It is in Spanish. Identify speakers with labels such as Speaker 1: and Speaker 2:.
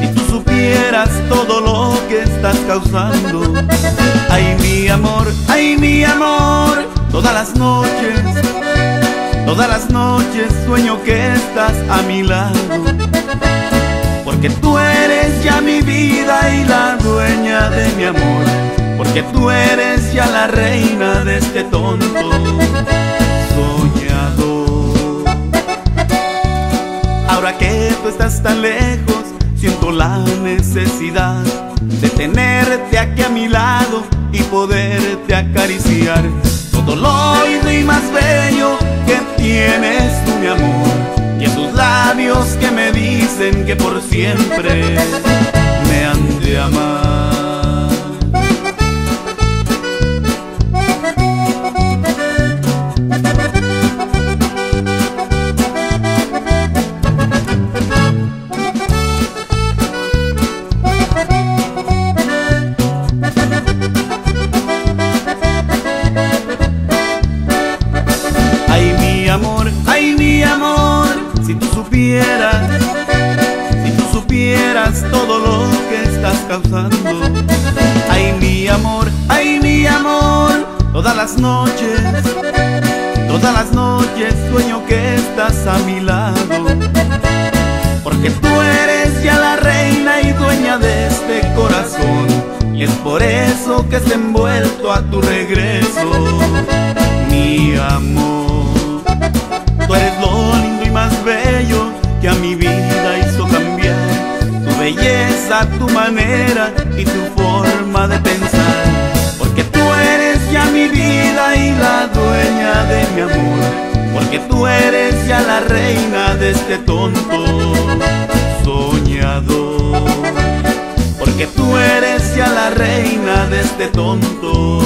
Speaker 1: Si tú supieras todo lo que estás causando. Ay mi amor, ay mi amor Todas las noches, todas las noches sueño que estás a mi lado. Porque tú eres ya mi vida y la dueña de mi amor. Porque tú eres ya la reina de este tonto. Estás tan lejos, siento la necesidad de tenerte aquí a mi lado y poderte acariciar. Todo lo lindo y más bello que tienes tú, mi amor, y esos labios que me dicen que por siempre me han de amar. Amor, ay mi amor, si tú supieras, si tú supieras todo lo que estás causando. Ay mi amor, ay mi amor, todas las noches, todas las noches sueño que estás a mi lado. Porque tú eres ya la reina y dueña de este corazón. Y es por eso que está envuelto a tu regreso, belleza, tu manera y tu forma de pensar. Porque tú eres ya mi vida y la dueña de mi amor. Porque tú eres ya la reina de este tonto soñador. Porque tú eres ya la reina de este tonto